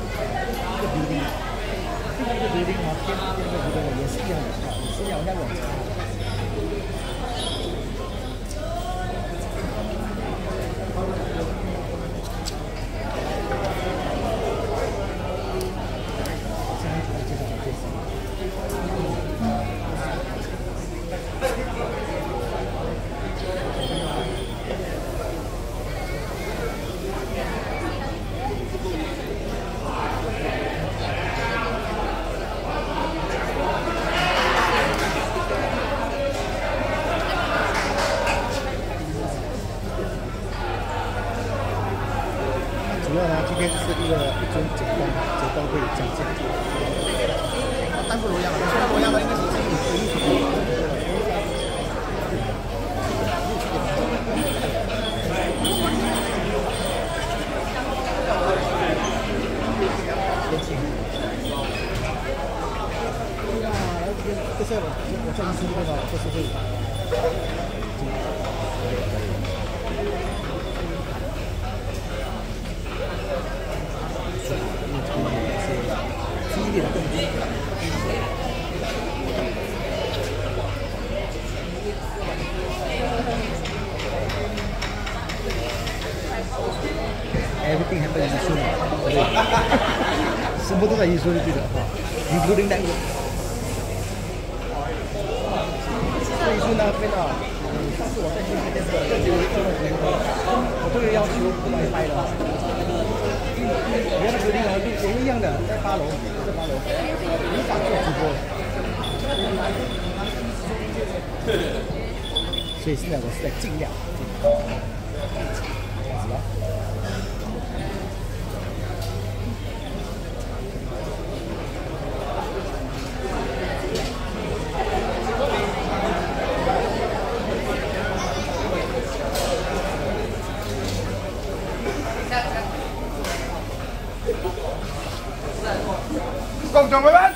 说的对的，你不能难过。所以说呢，飞了，上次我在新开店的时候，我这个要求不能拍了。原来决定啊，也一样的，在八楼，在八楼，无法做直播。所以现在我是在尽量。puta huevada.